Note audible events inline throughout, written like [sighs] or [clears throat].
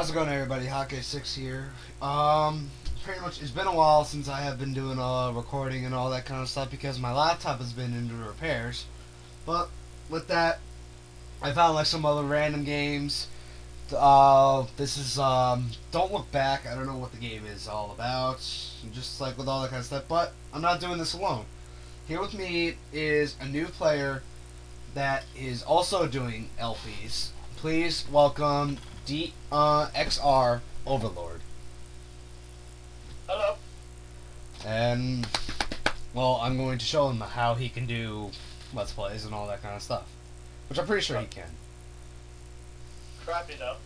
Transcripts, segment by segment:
How's it going, everybody? Hake6 here. Um, pretty much, it's been a while since I have been doing uh, recording and all that kind of stuff because my laptop has been into repairs. But with that, I found like some other random games. Uh, this is um, Don't Look Back. I don't know what the game is all about. Just like with all that kind of stuff. But I'm not doing this alone. Here with me is a new player that is also doing LPs. Please welcome D uh, XR Overlord. Hello. And well, I'm going to show him how he can do let's plays and all that kind of stuff, which I'm pretty sure he can. Crappy though.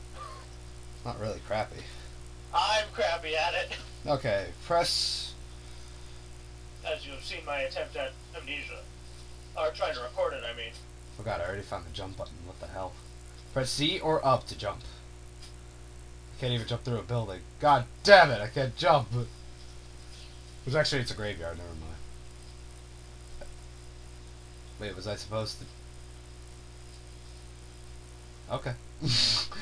Not really crappy. I'm crappy at it. Okay, press. As you have seen my attempt at amnesia. Or trying to record it, I mean. Forgot I already found the jump button. What the hell? Press Z or up to jump. I can't even jump through a building. God damn it! I can't jump. Which actually, it's a graveyard. Never mind. Wait, was I supposed to? Okay. [laughs]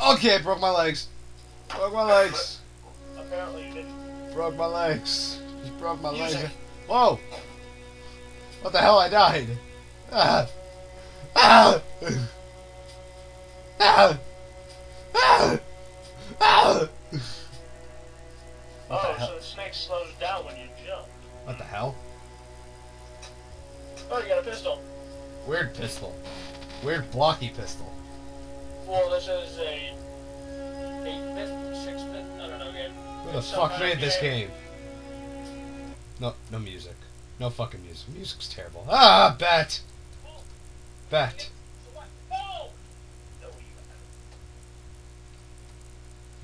Okay, broke my legs. Broke my legs. Apparently you didn't. Broke my legs. Just broke my legs. Whoa! What the hell? I died. Ah! Ah! [laughs] Ah! Ah! Ah! What the oh, so the snake slows down when you jump. What the hell? Oh, you got a pistol. Weird pistol. Weird blocky pistol. Well, this is a 8-bit, 6-bit, I don't know game. Who the It's fuck made this game? No, no music. No fucking music. Music's terrible. Ah, bat! Bat. Oh! No, you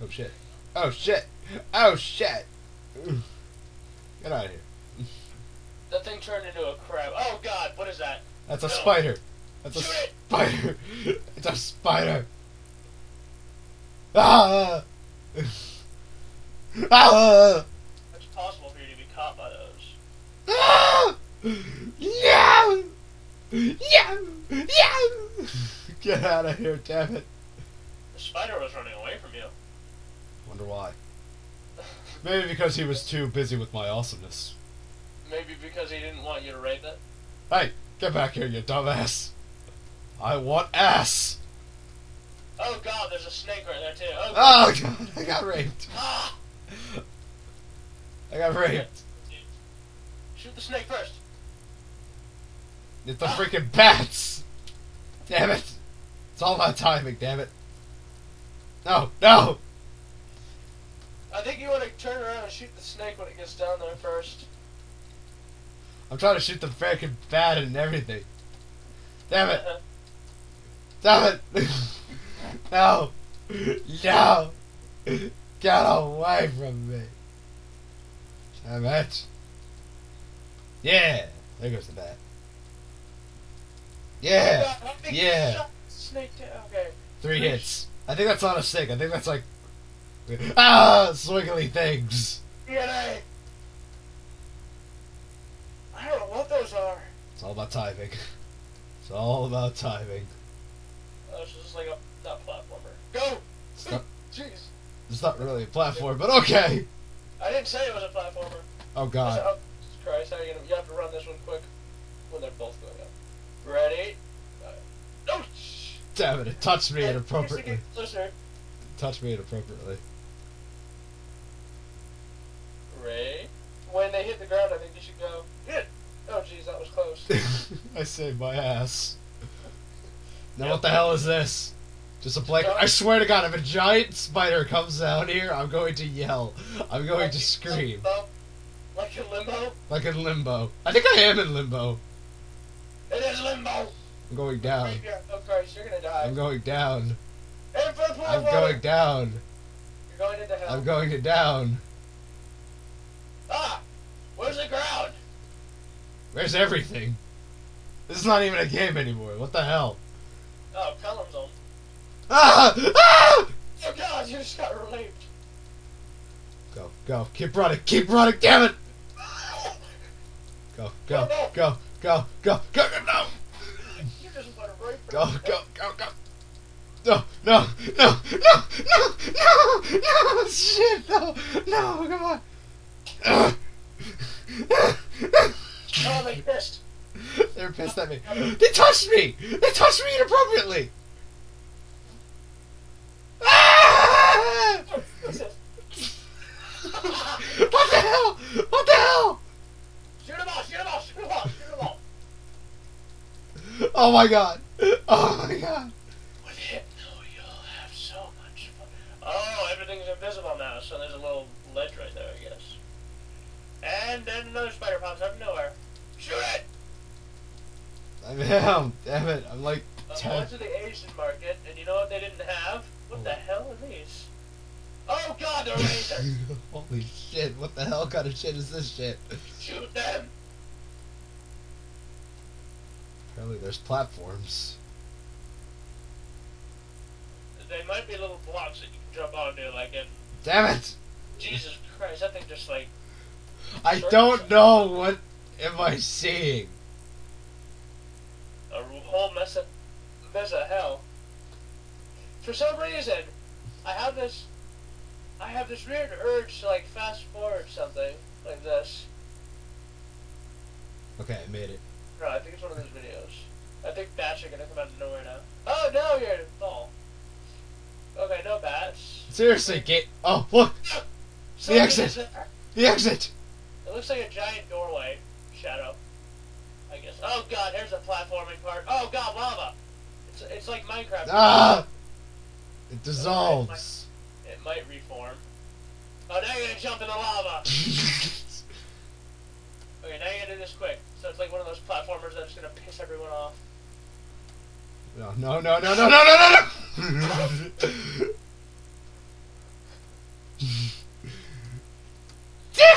Oh shit. Oh shit. Oh shit. Get out of here. That thing turned into a crab. Oh god, what is that? That's a No. spider. That's a Shoot it! spider. It's a spider. Ah! Ah! It's possible for you to be caught by those. Ah! Yeah! Yeah! Yeah! Get out of here, damn it. The spider was running away from you. Wonder why. Maybe because he was too busy with my awesomeness. Maybe because he didn't want you to rape it. Hey, get back here, you dumbass. I want ass. Oh god, there's a snake right there too. Oh, Oh god, I got raped. [laughs] Ah! I got raped. Shoot the snake first. It's the freaking bats. Damn it. It's all about timing, damn it. No, no. I think you want to turn around and shoot the snake when it gets down there first. I'm trying to shoot the freaking bat and everything. Damn it. Uh-huh. Damn it. [laughs] no. No. Get away from me. Damn it. Yeah. There goes the bat. Yeah. God, I think Yeah. you shot the Snake. Okay. Three hits. I think that's not a snake. I think that's like. [laughs] Ah! Swiggly things. DNA. I don't know what those are. It's all about timing. It's all about timing. Oh, it's just like a not platformer. Go. It's not, Jeez. it's not really a platform, but okay. I didn't say it was a platformer. Oh said, god. oh, Jesus Christ, how are you gonna? You have to run this one quick when they're both going up. Ready? No. shh. Damn it, it touched me inappropriately. get Closer. It touched me inappropriately. Ray. When they hit the ground, I think you should go. Hit. Oh, jeez, that was close. [laughs] I saved my ass. Now Yep. what the hell is this? Just a blanket. I swear to God, if a giant spider comes down here, I'm going to yell. I'm going to scream. Limbo. Like in limbo. Like in limbo. I think I am in limbo. It is limbo. I'm going down. Oh Christ, you're gonna die. I'm going down. Aim the pool I'm going down. You're going into hell. I'm going to down. Ah! Where's the ground? Where's everything? This is not even a game anymore. What the hell? Oh, column zone. Ah! Ah! Oh God, you just got relieved. Go, go. Keep running. Keep running. Damn it. Go, go, go, go, go, go, go, no. You just went right for Go, go, go, go. No, no, no, no, no, no, no, shit, no, no, come on. Oh, they pissed. They're pissed at me. They touched me! They touched me inappropriately! Ah! What the hell? What the hell? Shoot him off! Shoot him off! Shoot him off! Shoot him off! Oh my god. Oh my god. With Hypno, you'll have so much fun. Oh, everything's invisible now, so there's a little ledge right there. And then another spider pops out of nowhere. Shoot it! I'm him. Damn it. I'm like Uh, ten. went to the Asian market, and you know what they didn't have? What the hell are these? Oh god, they're laser! [laughs] Holy shit. What the hell kind of shit is this shit? Shoot them! Apparently there's platforms. They might be little blocks that you can jump onto, like in Damn it. Jesus Christ, that thing just like I don't know what am I seeing. a whole mess of mess of hell. For some reason, I have this I have this weird urge to like fast forward something like this. Okay, I made it. No, I think it's one of those videos. I think bats are gonna come out of nowhere now. Oh no, you're in oh. Okay, no bats. Seriously, get. Oh, look! the exit. The exit! It looks like a giant doorway. Shadow. I guess. Oh god, here's a platforming part. Oh god, lava! It's, it's like Minecraft. Ah! It dissolves. It might reform. Oh, now you're gonna jump in the lava! [laughs] Okay, now you gotta do this quick. So it's like one of those platformers that's gonna piss everyone off. no, no, no, no, no, no, no, no,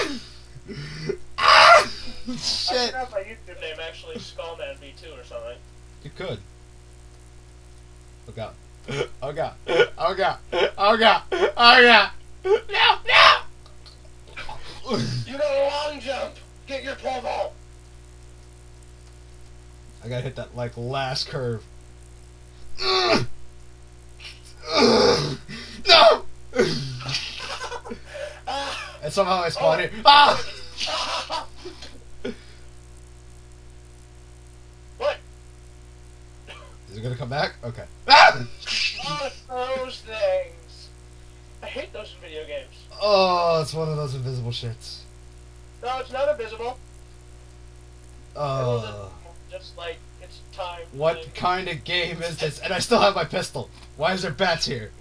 [laughs] [laughs] no! Ah! I Shit! forgot my YouTube name actually Skullman V2 or something. You could. Oh god. Oh god. Oh god. Oh god. Oh god. No, no! You got a long jump! Get your pole vault! I gotta hit that like last curve. Ugh. Ugh. No! Ah! And somehow I spawned here. Ah! what? Is it gonna come back? Okay. Ah! Oh, it's those things. I hate those in video games. Oh, it's one of those invisible shits. No, it's not invisible. Oh. Just like it's time. What thing. kind of game is this? And I still have my pistol. Why is there bats here?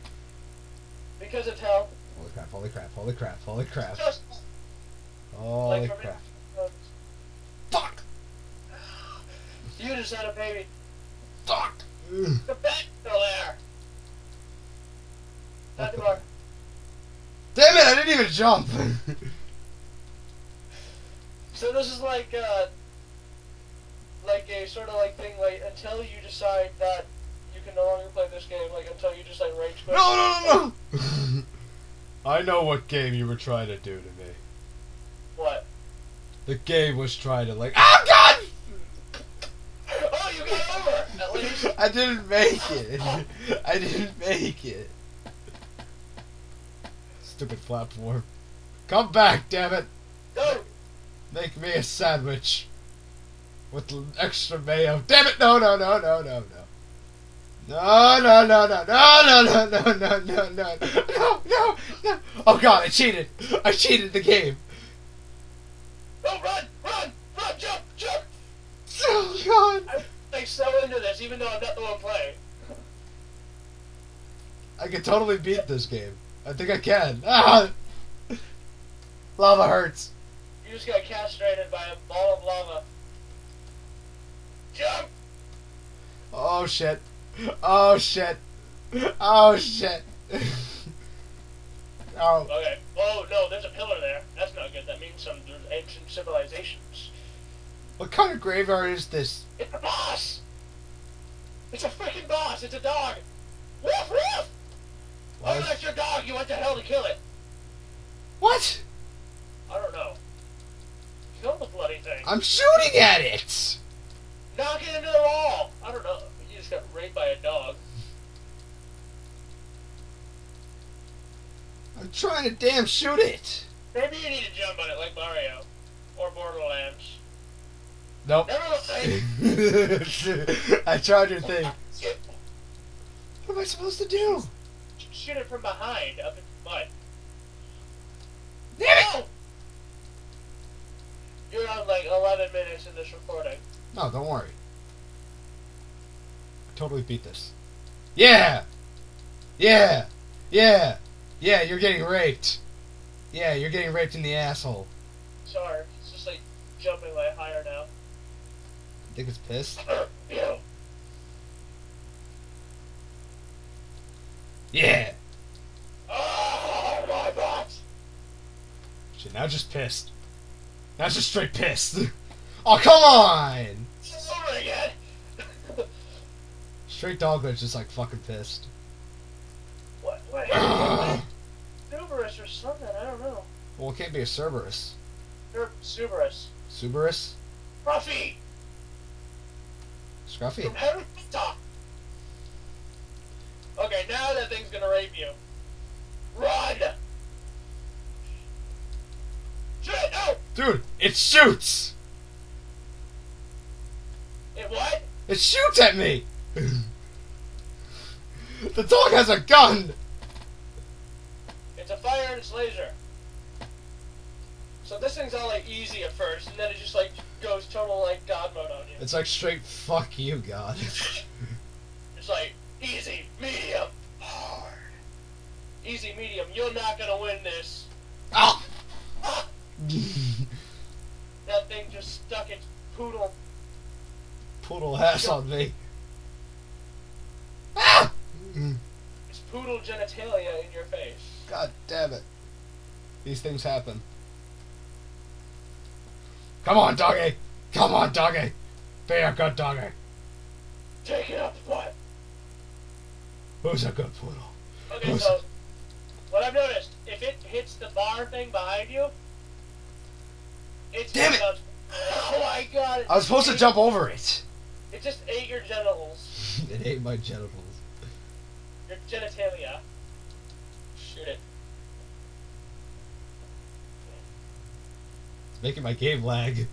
Because it's hell. Holy crap, holy crap, holy crap, holy crap. Holy like crap. Fuck! [sighs] You just had a baby. Fuck! The bat's still there. Not anymore. Damn it, I didn't even jump! [laughs] So this is like uh, like a sort of like thing like until you decide that you can no longer play this game, like until you just like rage no, quit. no, no, no! [laughs] I know what game you were trying to do to me. What? The game was trying to, like. Oh, God! Oh, you got over at least. [laughs] I didn't make it. [laughs] I didn't make it. Stupid platform. Come back, damn it! No. Make me a sandwich with extra mayo. Damn it! No, no, no, no, no, no. No, no, no, no, no, no, no, no, no, no, no, no, no, no. Oh god, I cheated. I cheated the game. No, run, run, run, jump, jump. Oh god. I'm like so into this, even though I'm not the one playing. I can totally beat this game. I think I can. Ah! Lava hurts. You just got castrated by a ball of lava. Jump. Oh shit. Oh shit. Oh shit. [laughs] oh. Okay. Oh no, there's a pillar there. That's not good. That means some there's ancient civilizations. What kind of graveyard is this? It's a boss. It's a freaking boss. It's a dog. Woof woof. Why Oh, that's your dog. You went to hell to kill it. What? I don't know. Kill the bloody thing. I'm shooting at it. Knock it into the wall. I don't know. You just got raped by a dog. I'm trying to damn shoot it. Maybe you need to jump on it like Mario. Or Borderlands. Nope. [laughs] I tried your thing. What am I supposed to do? Shoot it from behind, up in the mud. Damn it! You're on like 11 minutes in this recording. No, don't worry. I totally beat this. Yeah! Yeah! Yeah! Yeah, you're getting raped. Yeah, you're getting raped in the asshole. Sorry, it's just like jumping like higher now. I think it's pissed. Yeah! Oh my butt! Shit, now just pissed. Now just straight pissed. [laughs] Oh, come on! Over again! [laughs] Straight dogled's just like fucking pissed. Well, Subarus or something, I don't know. Well, it can't be a Cerberus. Subarus. Subarus? Ruffy! Scruffy? Potter! Okay, now that thing's gonna rape you. Run! Shoot! No! Dude, it shoots! It what? It shoots at me! [laughs] the dog has a gun! It's a fire and it's laser. So this thing's all like easy at first, and then it just like goes total like god mode on you. It's like straight fuck you, God. [laughs] It's like easy, medium, hard. Easy, medium. You're not gonna win this. oh! Ah! [laughs] That thing just stuck its poodle. Poodle ass on me. Ah! Its poodle genitalia in your face. God damn it. These things happen. Come on, doggy! Come on, doggy! Be a good doggy. Take it up the butt. Who's a good poodle? Okay, Who's- so what I've noticed, if it hits the bar thing behind you, it's Damn it! Oh my god! I was supposed to jump over it. It just ate your genitals, [laughs] it ate my genitals. your genitalia. Shoot it. It's making my game lag.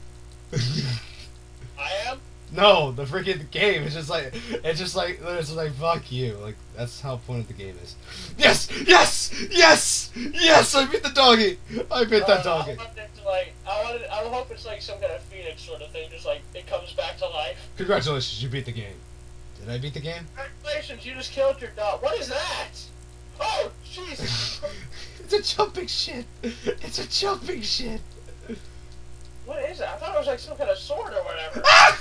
I am. no, the freaking game is just like it's just like it's just like fuck you. Like that's how point the game is. Yes, yes, yes, yes! I beat the doggy. I beat that Uh, doggy. I want it to, like, I wanted, I hope it's like some kind of phoenix sort of thing, just like it comes back to life. Congratulations, you beat the game. Did I beat the game? Congratulations, you just killed your dog. What is that? Oh, Jesus! it's a jumping shit. It's a jumping shit. what is that? I thought it was like some kind of sword or whatever. Ah!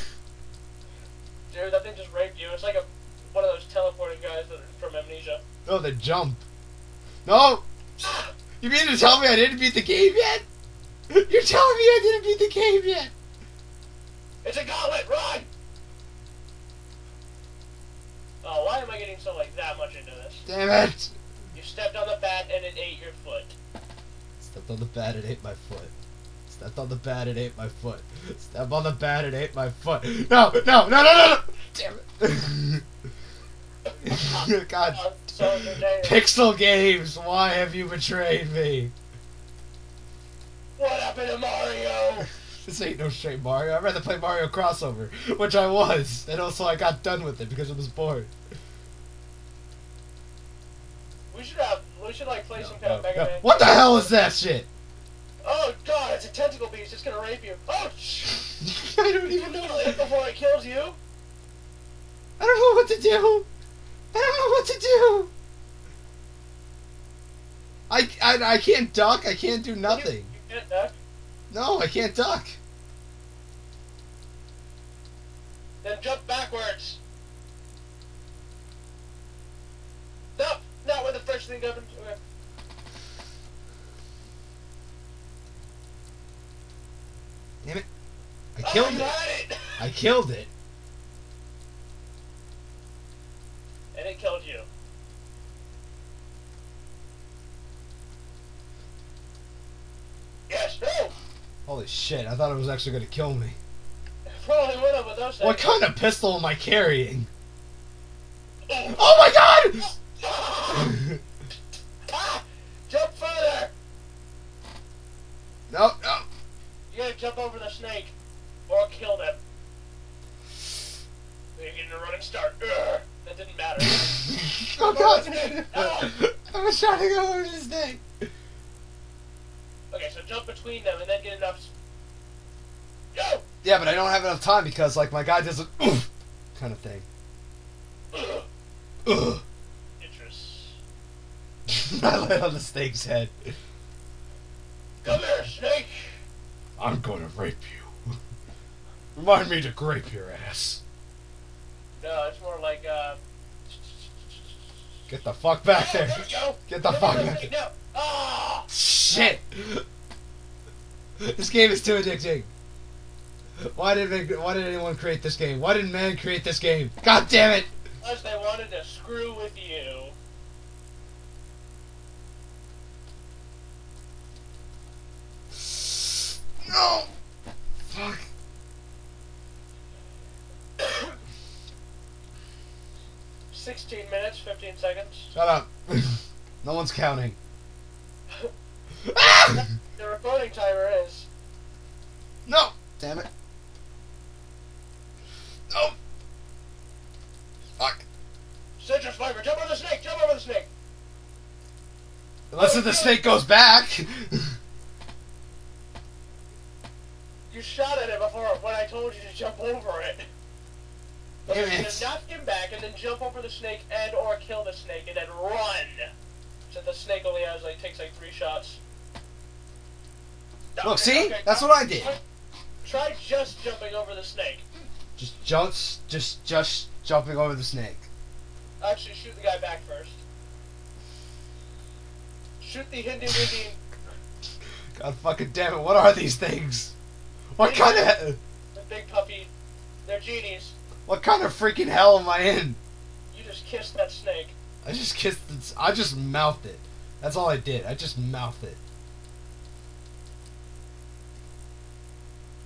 Dude, that thing just raped you. It's like a one of those teleporting guys that are from Amnesia. No, the jump. No! You mean to tell me I didn't beat the game yet? You're telling me I didn't beat the game yet? It's a gauntlet. Run! Oh, why am I getting so like that much into this? Damn it! You stepped on the bat and it ate your foot. Stepped on the bat, it ate my foot. Stepped on the bat, it ate my foot. Step on the bat, it ate my foot. No, no, no, no, no, no! Damn it! [laughs] God. Oh, so. Pixel games, why have you betrayed me? What happened to Mario? [laughs] This ain't no straight Mario. I'd rather play Mario Crossover, which I was, and also I got done with it because I was bored. We should have. We should like play No, some kind of Mega no. Man. What the hell is that shit? Oh God! It's a tentacle beast. It's gonna rape you. Oh! [laughs] I don't even know. it before it kills you. I don't know what to do. I don't know what to do. I, I, I can't duck. I can't do nothing. You, you can't duck. No, I can't duck. Then jump backwards. No, not the first thing happens. Okay. Damn it. I Oh, killed it. it. I killed it. And it killed you. Yes. No. Holy shit, I thought it was actually going to kill me. [laughs] Probably would have with those What kind of pistol am I carrying? But I don't have enough time because like my guy does a kind of thing. Ugh. Interest. [laughs] I land on the snake's head. Come here, snake! I'm gonna rape you. Remind me to grape your ass. No, it's more like, uh. Get the fuck back there. there we go! Get the fuck the back. Ah! Shit! This game is too addicting. Why did they, why did anyone create this game? Why did man create this game? God damn it! Plus, they wanted to screw with you. No! Fuck. Sixteen minutes, fifteen seconds. Shut up. [laughs] no one's counting. Ah! [laughs] The recording timer is. No! Damn it. No! Fuck. Citrus flavor, jump over the snake, jump over the snake! Unless if the snake goes back. You shot at it before when I told you to jump over it. You're gonna it. knock him back and then jump over the snake and or kill the snake and then run. So the snake only has like takes like three shots. Look, see? Okay, That's what I did. Try, try just jumping over the snake. Just jumps, just, just jumping over the snake. Actually, shoot the guy back first. Shoot the Hindu Indian, God fucking damn it, what are these things? What kind of, the big puppy. They're genies. what kind of freaking hell am I in? You just kissed that snake. I just kissed it, I just mouthed it. That's all I did, I just mouthed it.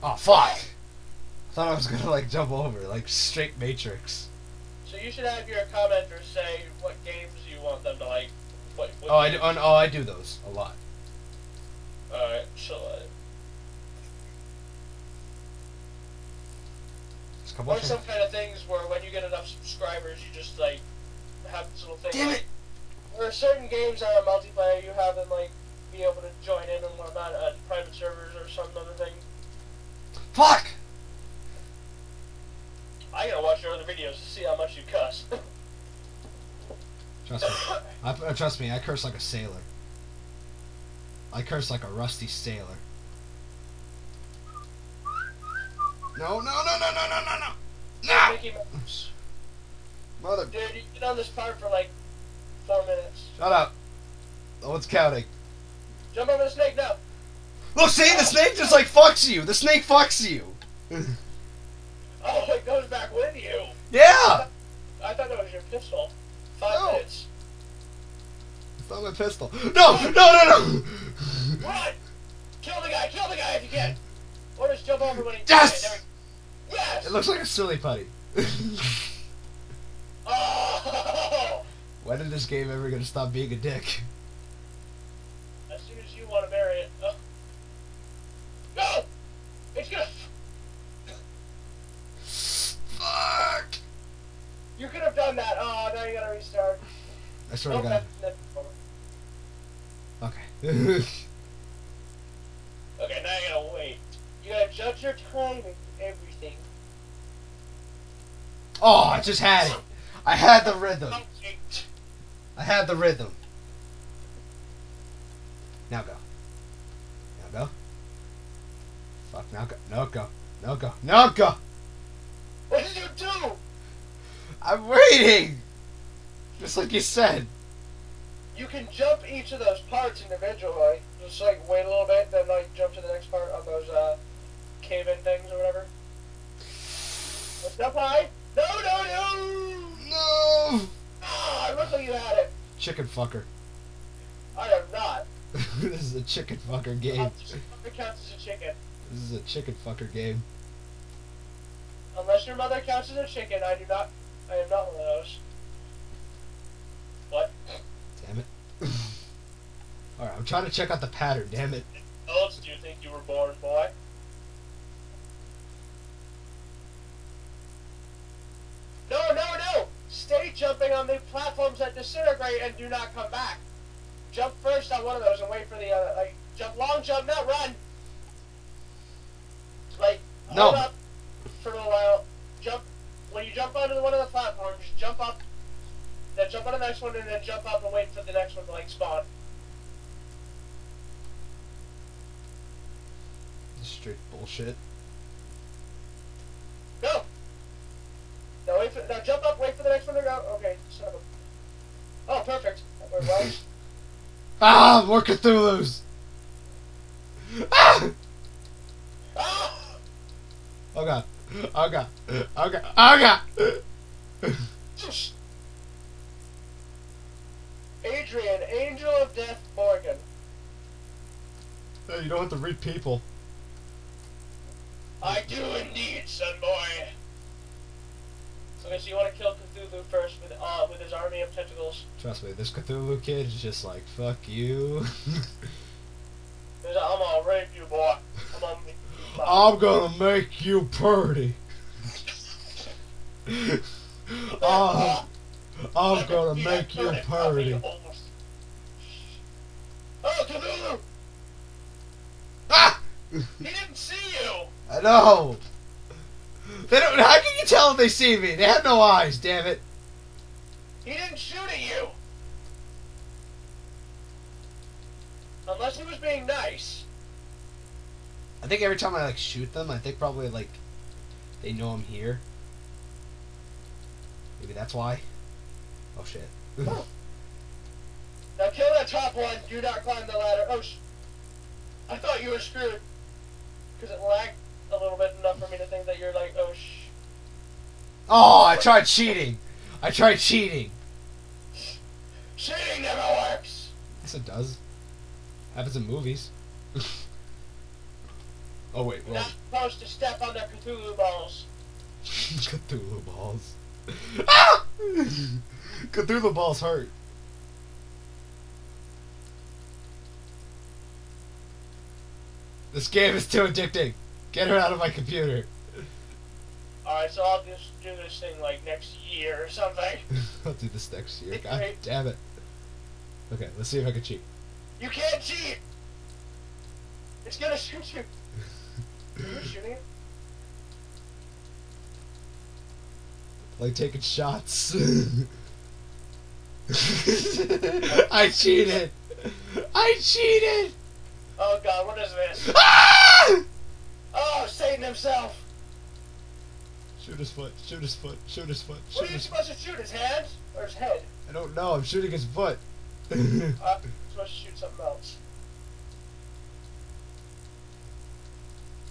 Oh, fuck! I Thought I was gonna, like, jump over, like, straight Matrix. So you should have your commenters say what games you want them to like. What, what Oh, I do, oh, I do those a lot. Alright, so uh, There's a couple or of some kind of things where when you get enough subscribers, you just like have this little thing. Damn like, it! There are certain games that are multiplayer. You have them like be able to join in and whatnot on private servers or some other thing. Fuck! I gotta watch your other videos to see how much you cuss. [laughs] Trust me. I, uh, trust me, I curse like a sailor. I curse like a rusty sailor. No, no, no, no, no, no, no, no! No! Mickey Mouse. Mother. Dude, you've been on this part for like four minutes. Shut up. No one's counting. Jump over the snake now. Look, see, the snake just like fucks you. The snake fucks you. [laughs] Oh, goes back with you. Yeah! I thought that was your pistol. Five No. minutes. It's not my pistol. No, no, no, no! Run! Kill the guy! Kill the guy if you can! Or just jump over when he Yes! We- Yes! It looks like a silly putty. [laughs] Oh! when is this game ever gonna stop being a dick? I swear Nope, to God. that's- that's. Okay. [laughs] Okay, now you gotta wait. You gotta judge your time and everything. oh, I just had it. I had the rhythm. I had the rhythm. Now go. Now go. Fuck, now go. No go. No go. No go. What did you do? I'm waiting! Just like you said. You can jump each of those parts individually. Just like wait a little bit, then like jump to the next part on those uh, cave-in things or whatever. Let's jump high. No, no, no! No! Ah, I looked like you had it. Chicken fucker. I am not. [laughs] this is a chicken fucker game. It counts as a chicken. This is a chicken fucker game. Unless your mother counts as a chicken, I do not. I am not one of those. What? Damn it. [clears throat] Alright, I'm trying to check out the pattern, damn it. else do you think you were born, boy? No, no, no! Stay jumping on the platforms that disintegrate and do not come back. Jump first on one of those and wait for the other. Like, jump long jump, not run. Like, No. hold up for a little while. Jump. When you jump onto one of the platforms, jump up. Then jump on the next one and then jump up and wait for the next one to, like, spawn. Straight bullshit. Go! Now wait for now jump up, wait for the next one to go. Okay, son Oh perfect. Well. [laughs] Ah, more Cthulhu's. Ah! Ah! Oh god. Oh god. Oh god. Oh god. Shush. Adrian, Angel of Death Morgan. Hey, you don't have to read people. I do indeed, son boy. Okay, so you want to kill Cthulhu first with uh with his army of tentacles. Trust me, this Cthulhu kid is just like, fuck you. [laughs] I'm gonna rape you, boy. [laughs] I'm gonna make you mine." I'm gonna make you purty. oh, I'm gonna make you purty. Oh, Cthulhu! Ah! He didn't see you! I know. They don't. How can you tell if they see me? They have no eyes. Damn it. He didn't shoot at you! Unless he was being nice. I think every time I like shoot them, I think probably like they know I'm here. Maybe that's why. Oh shit. Now kill that top one. Do not climb the ladder. Oh, sh- I thought you were screwed. Because it lagged a little bit enough for me to think that you're like, oh, sh. oh, I tried cheating. I tried cheating. Cheating never works! Yes, it does. Happens in movies. [laughs] oh wait, You're well, not supposed to step on the Cthulhu balls. [laughs] Cthulhu balls. Ah! [laughs] Cthulhu balls hurt. This game is too addicting. Get her out of my computer. [laughs] Alright, so I'll just do this thing like next year or something. [laughs] I'll do this next year. God damn it. Okay, let's see if I can cheat. You can't cheat! It's gonna shoot you. [laughs] Are you shooting it? Like taking shots. [laughs] I cheated. I cheated. Oh god, what is this? Ah! Oh, Satan himself! Shoot his foot. Shoot his foot. Shoot his foot. What are you his. supposed to shoot? His hands? Or his head? I don't know. I'm shooting his foot. [laughs] Uh, [laughs] you're supposed to shoot something else.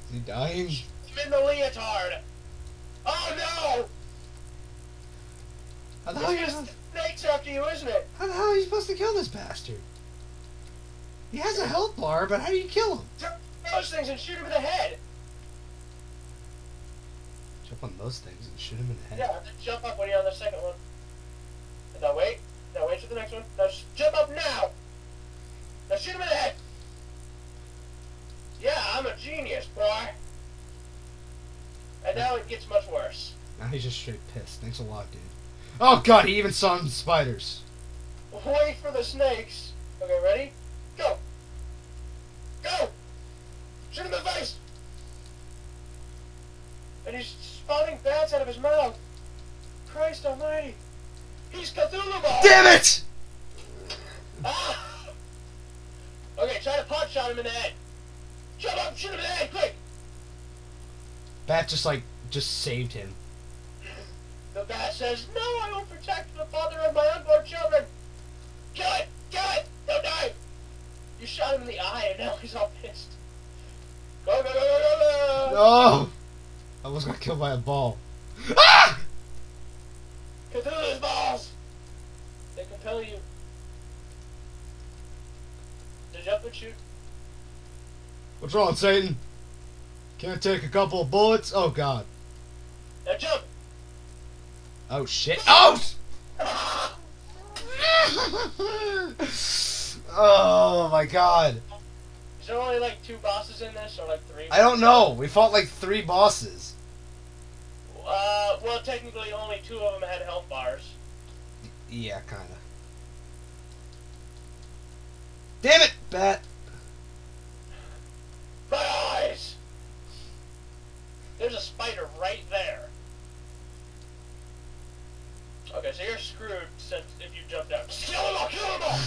Is he dying? I'm in the leotard! Oh no! How the hell are you It's supposed? just snakes after you, isn't it? How the hell are you supposed to kill this bastard? He has a health bar, but how do you kill him? Jump on those things and shoot him in the head! Jump on those things and shoot him in the head. Yeah, jump up when you're on the second one. And now wait. Now wait for the next one. Now jump up now! Now shoot him in the head! Yeah, I'm a genius, boy! And now it gets much worse. Now he's just straight pissed. Thanks a lot, dude. Oh god, he even saw some spiders. Wait for the snakes. Okay, ready? Go! Go! Shoot him in the face! And he's spawning bats out of his mouth. Christ almighty. He's Cthulhu Ball! Damn it! Ah! Okay, try to pot shot him in the head. Jump up, shoot him in the head, quick! Bat just like just saved him. Says, No, I will protect the father of my unborn children! Kill it! Kill it! Don't die! You shot him in the eye and now he's all pissed. Go, go, go, go, go, go! No! I almost got killed by a ball. Ah! Cthulhu's balls! They compel you to jump and shoot. What's wrong, Satan? Can't take a couple of bullets? Oh god. Now jump! Oh shit. Oh! oh my god. Is there only like two bosses in this, or like three? I don't know. We fought like three bosses. Uh, well, technically, only two of them had health bars. Yeah, kind of. Damn it, bat. My eyes! There's a spider right there. Okay, so you're screwed since if you jump down. Kill him all! Kill him all!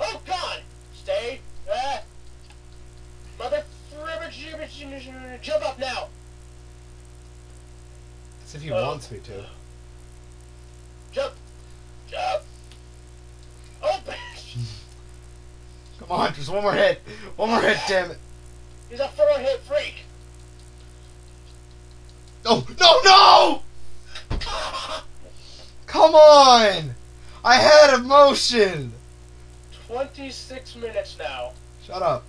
Oh God! Stay. Ah. Mother jump up now. As if he Oh. wants me to. Jump. Jump. Oh, bitch! Come on, just one more hit. One more hit, damn it. He's a four-hit freak. Oh, no, no! [laughs] Come on! I had emotion! Twenty-six minutes now. Shut up.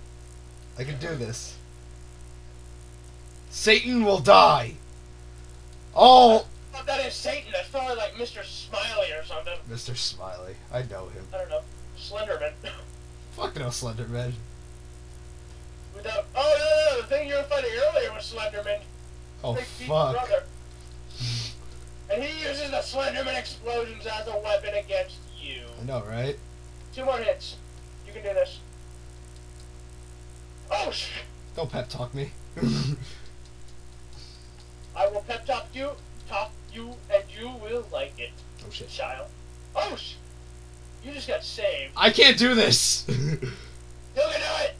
I can do this. Satan will die. Oh, that is Satan. That's probably like Mr. Smiley or something. Mr. Smiley. I know him. I don't know. Slenderman. Fuck no, Slenderman. Without. Oh no, no, no! The thing you were fighting earlier was Slenderman. Oh, Big fuck. And he uses the Slenderman explosions as a weapon against you. I know, right? Two more hits. You can do this. Oh sh! Don't pep talk me. [laughs] I will pep talk you, talk you, and you will like it, oh shit. child. Oh sh! You just got saved. I can't do this. [laughs] You can do it.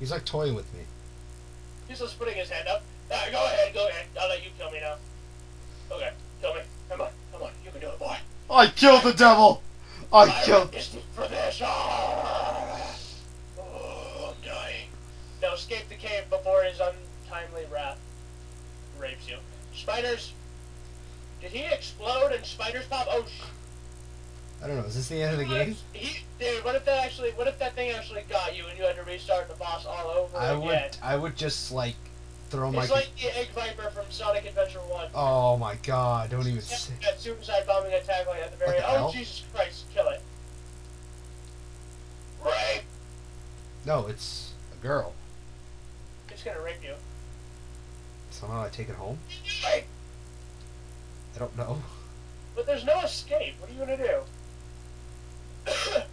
He's like toying with me. He's just putting his hand up. Ah, go ahead, go ahead. I'll let you kill me now. Okay, kill me. Come on, come on. You can do it, boy. I killed the devil. I I killed. for this. Oh, I'm dying. Now escape the cave before his untimely wrath rapes you. Spiders. Did he explode and spiders pop? Oh, sh- I don't know. Is this the end of the game? He, dude, what if that actually? What if that thing actually got you and you had to restart the boss all over I again? would. I would just like throw my. It's like the Egg Viper from Sonic Adventure One. Oh my god! Don't even. Say. that suicide bombing attack like at the very What the oh, hell? Oh Jesus Christ, kill it. Rape! No, it's a girl. It's gonna rape you. Somehow I take it home. Rape! I don't know. But there's no escape. What are you gonna do?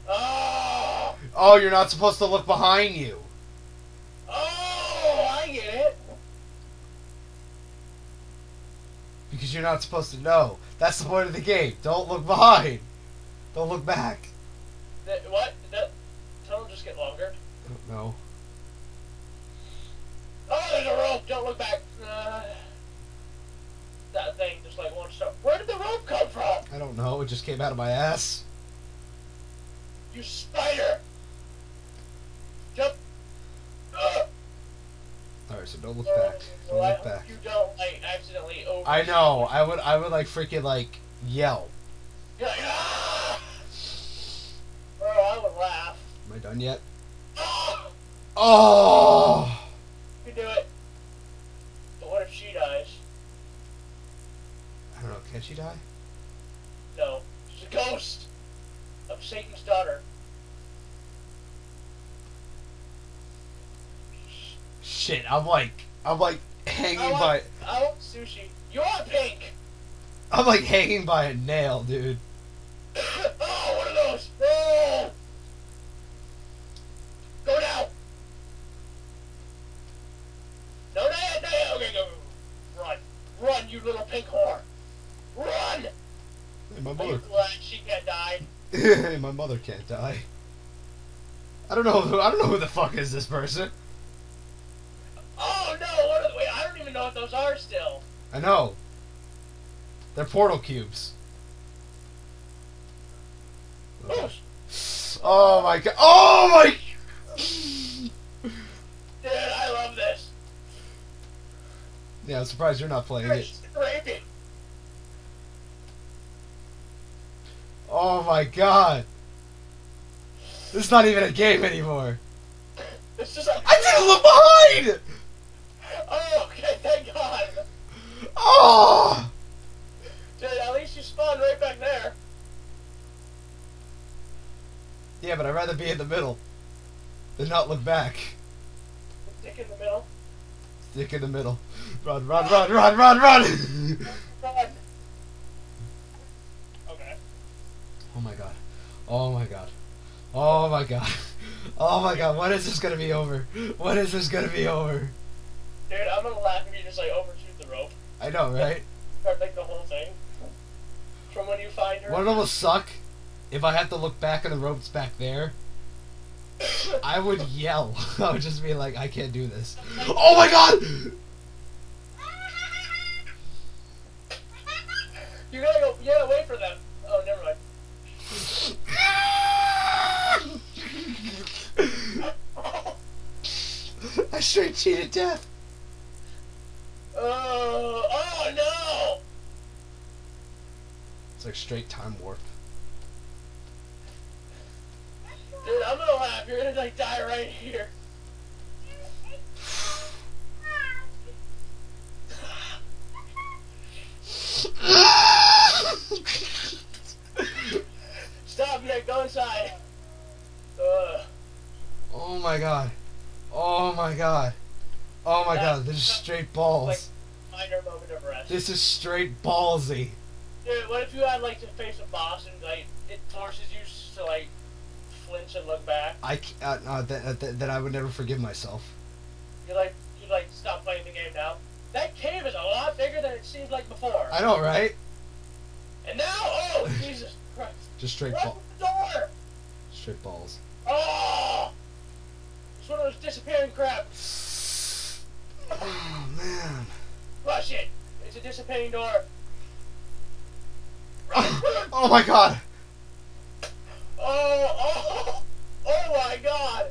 Oh! [laughs] Oh, you're not supposed to look behind you. Oh! I get it. Because you're not supposed to know. That's the point of the game. Don't look behind. Don't look back. The, what? The tunnel just get longer? I don't know. Oh, there's a rope. Don't look back. Uh, that thing just like won't stop. Where did the rope come from? I don't know. It just came out of my ass. You spider! Jump! Alright, so don't look back. Don't Well, look back. You don't like accidentally over. I know. I would. I would like freaking like yell. You're like, ah! Oh, I would laugh. Am I done yet? Oh! [gasps] Oh! You can do it. But what if she dies? I don't know. Can she die? No. She's a ghost of Satan's daughter. Shit! I'm like. I'm like hanging I by. I want sushi. You want pink? I'm like hanging by a nail, dude. [coughs] oh, one of those. Oh! Go now. No, yet, not yet. Okay, go. Run. Run, you little pink whore. Run! Hey, my mother. glad she can't die? [laughs] Hey, my mother can't die. I don't know. Who, I don't know who the fuck is this person. What those are still. I know. They're portal cubes. Oh, Oh my god. Oh my. dude, I love this. Yeah, I'm surprised you're not playing it. Oh my god. This is not even a game anymore. It's just like. I didn't look behind! Oh! Dude, at least you spawned right back there. Yeah, but I'd rather be in the middle than not look back. Stick in the middle. Stick in the middle. Run, run, run, run, run, run! [laughs] Run. Okay. oh my god. Oh my god. Oh my god. Oh my god, when is this gonna be over? When is this gonna be over? Dude, I'm gonna laugh if you just like rope. I know, right? Or like the whole thing. From when you find her. Wouldn't it almost suck if I had to look back at the rope's back there? [coughs] I would yell. [laughs] I would just be like, I can't do this. Oh my god! You gotta go. You gotta wait for them. Oh, never mind. [laughs] I straight cheated death. Oh, oh no! It's like straight time warp. Dude, I'm gonna laugh. You're gonna like die right here. Stop, Nick. Go inside. Ugh. oh my god. Oh my god. Oh my god, this is straight balls. Minor moment of rest. This is straight ballsy. Dude, what if you had like to face a boss and like it forces you to like flinch and look back? I uh, uh, that, that, that I would never forgive myself. You like you like stop playing the game now. That cave is a lot bigger than it seemed like before. I know, right? And now, oh [laughs] Jesus Christ! Just straight balls. door! straight balls. Oh! It's one of those disappearing crabs. [sighs] Oh man. Rush it. It's a disappearing door. [laughs] Oh my god. Oh, oh, oh my God!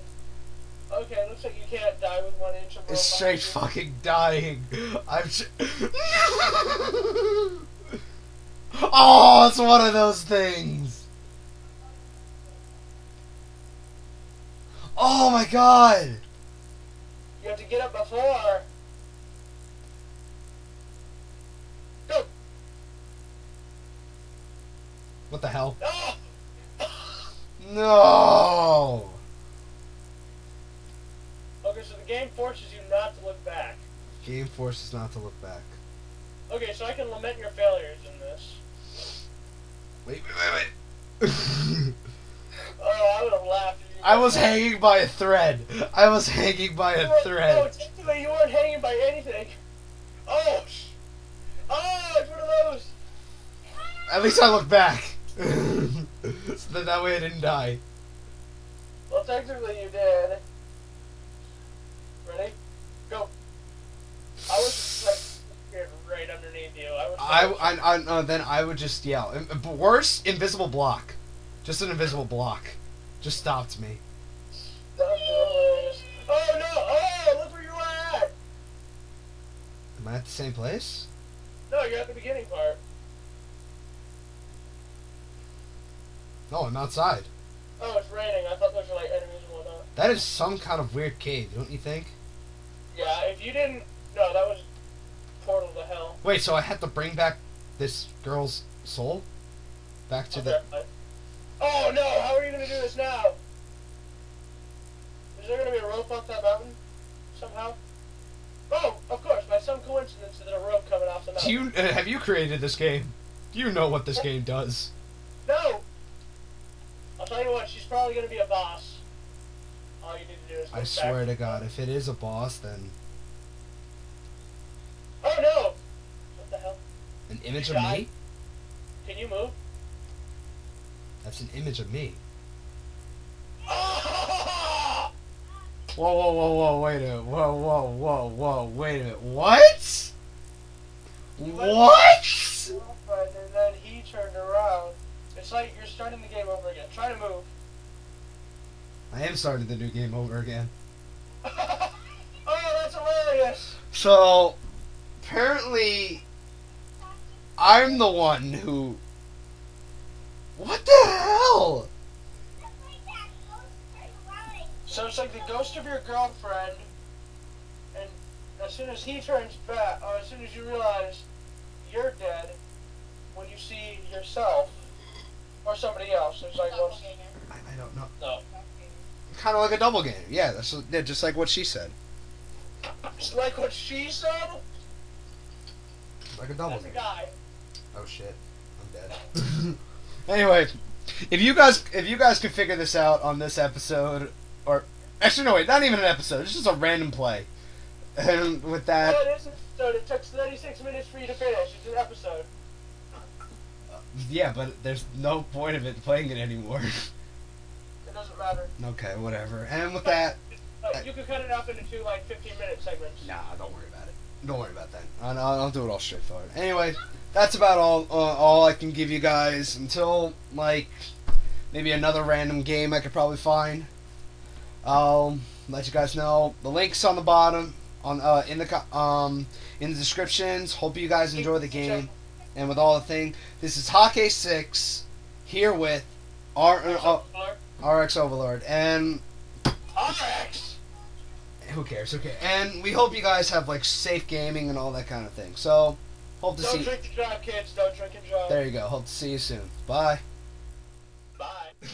Okay, looks like you can't die with one inch of. It's straight fucking dying. I'm. [laughs] Oh, it's one of those things. Oh my god. You have to get up before. What the hell? No. Okay, so the game forces you not to look back. Game forces not to look back. Okay, so I can lament your failures in this. Wait, wait, wait, wait. Oh, I would have laughed. if you I was got- hanging by a thread. I was hanging by You a weren't- No, thread. technically you weren't hanging by anything. Oh! sh- Oh, it's one of those. At least I look back. So [laughs] that, that way I didn't die. Well, technically you did. Ready? Go. I was just like scared right underneath you. I was. I, I, I uh, then I would just yell. Worse, invisible block. Just an invisible block. Just stopped me. That was hilarious. Oh no! Oh, look where you are at. Am I at the same place? No, you're at the beginning part. No, I'm outside. Oh, it's raining. I thought those were like enemies and whatnot. That is some kind of weird cave, don't you think? Yeah, if you didn't, no, that was portal to hell. Wait, so I had to bring back this girl's soul? Back to the. Oh no! How are you gonna do this now? Is there gonna be a rope off that mountain somehow? Oh, of course. By some coincidence, there's a rope coming off the mountain. Do you uh, have you created this game? Do you know what this game does? No. I'll tell you what. She's probably gonna be a boss. All you need to do is. I swear to God, if it is a boss, then Oh no! What the hell? an image of me? Can you move? That's an image of me. Oh! [laughs] Whoa, whoa, whoa, whoa, wait a minute. Whoa, whoa, whoa, whoa, wait a minute. What? What? Girlfriend, and then he turned around. It's like you're starting the game over again. Try to move. I am starting the new game over again. [laughs] oh, that's hilarious. So, apparently, I'm the one who. What the hell? So it's like the ghost of your girlfriend, and as soon as he turns back, or as soon as you realize you're dead, when you see yourself or somebody else, it's like, well, I, I I don't know. No. Kind of like a double game. Yeah, that's yeah, just like what she said. Just like what she said. Like a double That's a game. guy. Oh shit, I'm dead. [laughs] anyway, if you guys if you guys could figure this out on this episode, or actually no wait, not even an episode, it's just a random play. And with that, No, it isn't. So it took 36 minutes for you to finish. It's an episode. Yeah, but there's no point of it playing it anymore. [laughs] It doesn't matter. okay, whatever. And with that, Like, you could cut it up into two like 15 minute segments. nah, don't worry about it. Don't worry about that. I'll, I'll I'll do it all straightforward. Anyway, that's about all uh, all I can give you guys until like maybe another random game I could probably find. I'll let you guys know. The links on the bottom on uh, in the um in the descriptions. Hope you guys enjoy the game. And with all the thing, this is Hake6 here with R uh, RX Overlord and RX. who cares? Okay. And we hope you guys have like safe gaming and all that kind of thing. So hope to see Don't drink and drive, kids. Don't drink and drive. There you go. Hope to see you soon. Bye. Bye. [laughs]